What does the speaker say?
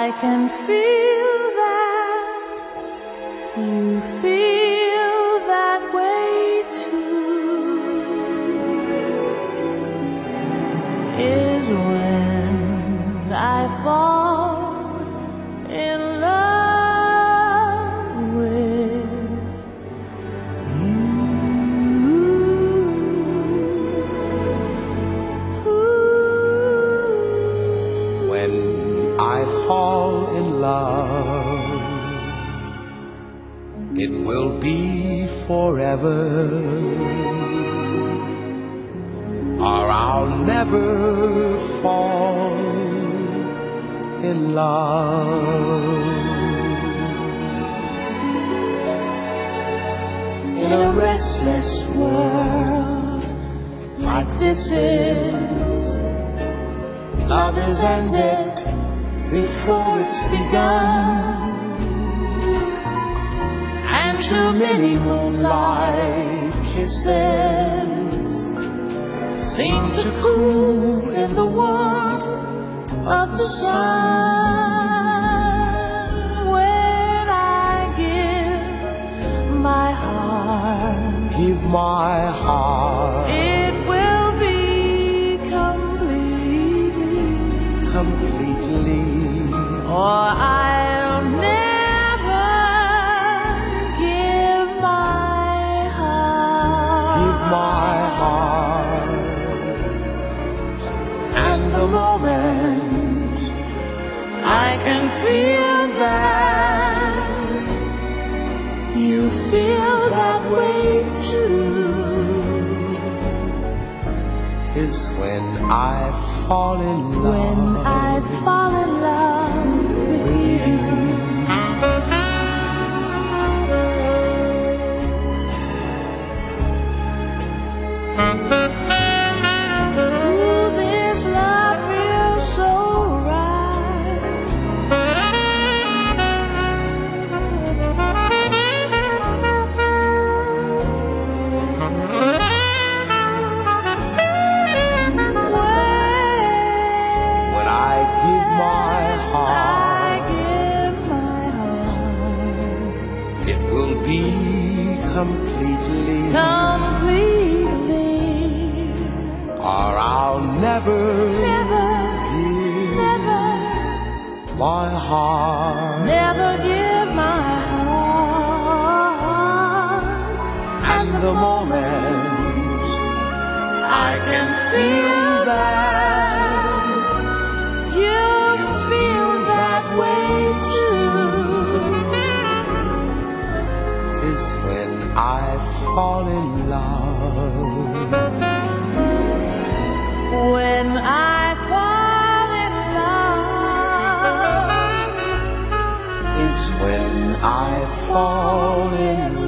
I can feel that you feel that way too. Is when it will be forever. Or I'll never fall in love. in a restless world like this is. Love is ended before it's begun, too many moonlight kisses seem to cool in the warmth of the sun. When I give my heart. Give my heart It will be completely, completely. or I'll heart. and the moment I can feel that you feel that way too. is when I fall in love When I fall my heart. never give my heart. And the moment I can feel that you feel that way too. is when I fall in love. When I fall in